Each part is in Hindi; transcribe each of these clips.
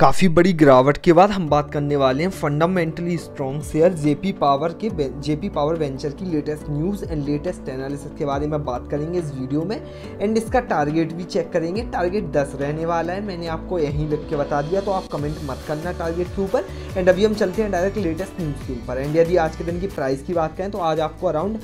काफ़ी बड़ी गिरावट के बाद हम बात करने वाले हैं fundamentally strong share JP power के जेपी पावर वेंचर की latest news and latest analysis के बारे में बात करेंगे इस वीडियो में। एंड इसका टारगेट भी चेक करेंगे। टारगेट 10 रहने वाला है। मैंने आपको यहीं लिख के बता दिया तो आप कमेंट मत करना टारगेट के ऊपर। एंड अभी हम चलते हैं डायरेक्ट लेटेस्ट न्यूज़ के ऊपर। एंड यदि आज के दिन की प्राइस की बात करें तो आज आपको अराउंड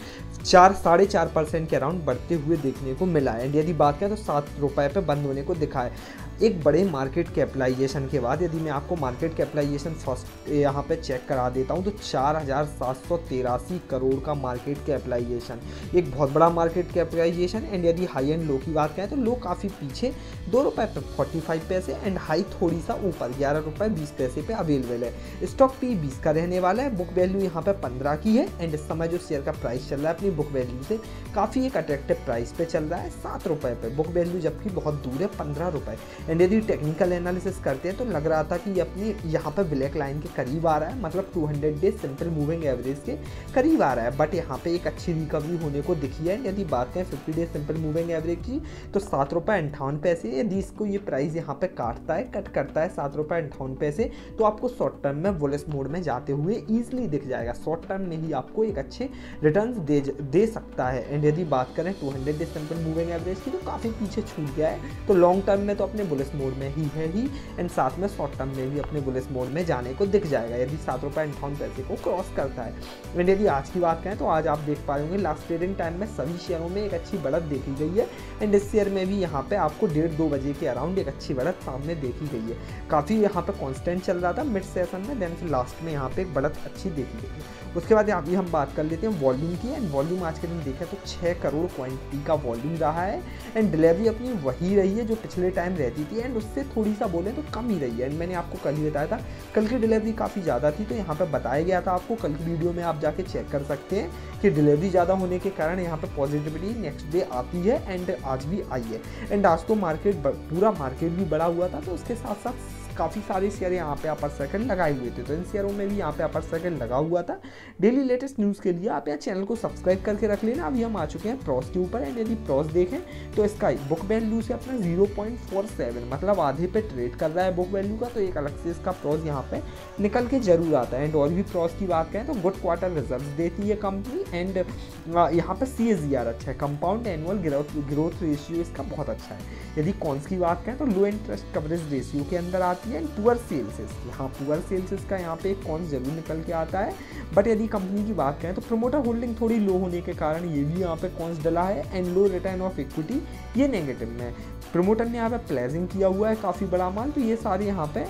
चार, साढ़े चार परसेंट के अराउंड बढ़ते हुए देखने को मिला है। एंड यदि बात करें तो सात रुपये पे बंद होने को दिखा है। एक बड़े मार्केट कैपिटलाइजेशन के बाद यदि मैं आपको मार्केट कैपिटलाइजेशन फ़र्स्ट यहाँ पे चेक करा देता हूँ तो चार हज़ार सात सौ तिरासी करोड़ का मार्केट कैपिटलाइजेशन एक बहुत बड़ा मार्केट कैपिटलाइजेशन एंड यदि हाई एंड लो की बात करें तो लो काफ़ी पीछे दो रुपये पे फोर्टी फाइव पैसे एंड हाई थोड़ी सा ऊपर, ग्यारह रुपये बीस पैसे पे अवेलेबल है। स्टॉक पी बीस का रहने वाला है बुक वैल्यू यहाँ पर पंद्रह की है एंड इस समय जो शेयर का प्राइस चल रहा है अपनी बुक वैल्यू से, काफ़ी एक अट्रैक्टिव प्राइस पे चल रहा है, सात रुपये पे। बुक वैल्यू जबकि बहुत दूर है, पंद्रह रुपये एंड यदि टेक्निकल एनालिसिस करते हैं तो लग रहा था कि ये अपनी यहाँ पर ब्लैक लाइन के करीब आ रहा है। मतलब 200 डेज़ सिंपल मूविंग एवरेज के करीब आ रहा है। बट यहाँ पे एक अच्छी रिकवरी होने को दिखी है। यदि बात करें fifty days simple moving average की तो सात रुपये अंठावन पैसे। यदि इसको ये प्राइस यहाँ पर काटता है कट करता है सात रुपये अंठावन पैसे तो आपको शॉर्ट टर्म में वोलेस मोड में जाते हुए ईजिली दिख जाएगा। शॉर्ट टर्म में ही आपको एक अच्छे रिटर्न दे दे सकता है। एंड यदि बात करें two hundred days simple moving average की तो काफ़ी पीछे छूट गया है। तो लॉन्ग टर्म में तो अपने बुलिस मोड में ही है ही एंड साथ में शॉर्ट टर्म में भी अपने बुलिस मोड में जाने को दिख जाएगा, यदि सात रुपये अंठावन पैसे को क्रॉस करता है। एंड यदि आज की बात करें तो आज आप देख पा रहे लास्ट ट्रेडिंग टाइम में सभी शेयरों में एक अच्छी बढ़त देखी गई है एंड इस शेयर में भी यहाँ पे आपको डेढ़ दो बजे के अराउंड एक अच्छी बढ़त सामने देखी गई है। काफ़ी यहाँ पर कॉन्स्टेंट चल रहा था मिड सेशन में देन फिर लास्ट में यहाँ पे एक बढ़त अच्छी देखी गई है। उसके बाद अभी हम बात कर लेते हैं वॉल्यूम की। एंड वॉल्यूम आज के दिन देखा तो छः करोड़ क्वांटिटी का वॉल्यूम रहा है। एंड डिलीवरी अपनी वही रही है जो पिछले टाइम रहती थी। एंड उससे थोड़ी सा बोले तो कम ही रही है। एंड मैंने आपको कल ही बताया था, कल की डिलीवरी काफ़ी ज़्यादा थी। तो यहाँ पर बताया गया था आपको, कल की वीडियो में आप जाके चेक कर सकते हैं कि डिलीवरी ज़्यादा होने के कारण यहाँ पर पॉजिटिविटी नेक्स्ट डे आती है एंड आज भी आई है। एंड आज तो मार्केट पूरा मार्केट भी बड़ा हुआ था तो उसके साथ साथ काफ़ी सारे शेयर यहाँ पे अपर सर्कल लगाए हुए थे। तो इन शेयरों में भी यहाँ पे अपर सर्कल लगा हुआ था। डेली लेटेस्ट न्यूज़ के लिए आप यहाँ चैनल को सब्सक्राइब करके रख लेना। अभी हम आ चुके हैं प्रॉस के ऊपर। एंड यदि प्रॉस देखें तो इसका बुक वैल्यू से अपना ज़ीरो मतलब आधे पे ट्रेड कर रहा है बुक वैल्यू का तो एक अलग से इसका प्रॉस यहाँ पे निकल के ज़रूर आता है। एंड और भी प्रॉस की बात करें तो गुड क्वार्टर रिज़ल्ट देती है कंपनी एंड यहाँ पे सी अच्छा है। Compound annual growth growth ratio इसका बहुत अच्छा है। यदि कॉन्स की बात करें तो लो इंटरेस्ट कवरेज रेशियो के अंदर आती एंड पुअर सेल्स हाँ। पुअर सेल्स का यहाँ पे एक ज़रूर निकल के आता है? बट यदि कंपनी की बात करें तो प्रोमोटर होल्डिंग थोड़ी लो होने के कारण ये भी यहाँ पे कौन डला है and low return of equity ये नेगेटिव में प्रमोटर ने यहाँ पे प्लेजिंग किया हुआ है काफ़ी बड़ा माल तो ये सारे यहाँ पे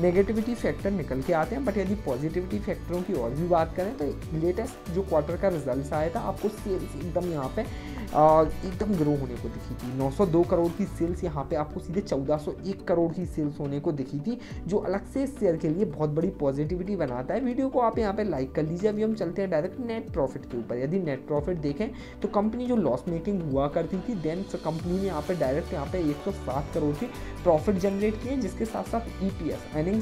नेगेटिविटी फैक्टर निकल के आते हैं। बट यदि पॉजिटिविटी फैक्टरों की और भी बात करें तो लेटेस्ट जो क्वार्टर का रिज़ल्ट आया था, आपको सेल्स एकदम यहाँ पे एकदम ग्रो होने को दिखी थी। 902 करोड़ की सेल्स यहाँ पे आपको सीधे 1401 करोड़ की सेल्स होने को दिखी थी, जो अलग से शेयर के लिए बहुत बड़ी पॉजिटिविटी बनाता है। वीडियो को आप यहाँ पे लाइक कर लीजिए। अभी हम चलते हैं डायरेक्ट नेट प्रॉफिट के ऊपर। यदि नेट प्रॉफिट देखें तो कंपनी जो लॉस मेकिंग हुआ करती थी देन कंपनी ने यहाँ पे डायरेक्ट यहाँ पे एक सौ सात करोड़ की प्रॉफिट जनरेट किए, जिसके साथ साथ E P S earning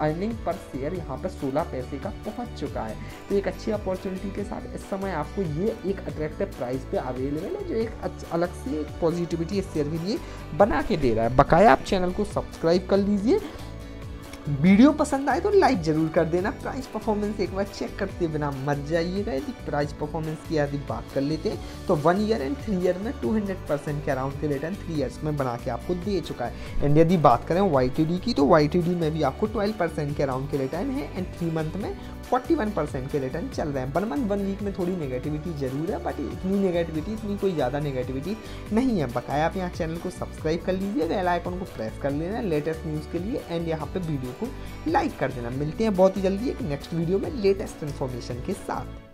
earning पर शेयर यहाँ पर 16 पैसे का पहुँच चुका है। तो एक अच्छी अपॉर्चुनिटी के साथ इस समय आपको ये एक अट्रैक्टिव प्राइस पे अवेलेबल है जो एक अलग से एक पॉजिटिविटी इस शेयर के लिए बना के दे रहा है। बकाया आप चैनल को सब्सक्राइब कर लीजिए वीडियो पसंद आए तो लाइक ज़रूर कर देना। प्राइस परफॉर्मेंस एक बार चेक करते बिना मर जाइएगा। यदि प्राइस परफॉर्मेंस की यदि बात कर लेते हैं तो one year and three year में 200 परसेंट के अराउंड के रिटर्न थ्री ईयर्स में बना के आपको दे चुका है। एंड यदि बात करें वाईटीडी की तो वाईटीडी में भी आपको ट्वेल्व परसेंट के अराउंड के रिटर्न है एंड थ्री मंथ में फोर्टी वन परसेंट के रिटर्न चल रहे हैं। वन मंथ वन वीक में थोड़ी नेगेटिविटी ज़रूर है बट इतनी नेगेटिविटी इतनी कोई ज़्यादा नेगेटिविटी नहीं है। बकाया आप यहाँ चैनल को सब्सक्राइब कर लीजिए बेल आइकन को प्रेस कर लेना लेटेस्ट न्यूज़ के लिए एंड यहाँ पे वीडियो को लाइक कर देना। मिलते हैं बहुत ही जल्दी एक नेक्स्ट वीडियो में लेटेस्ट इन्फॉर्मेशन के साथ।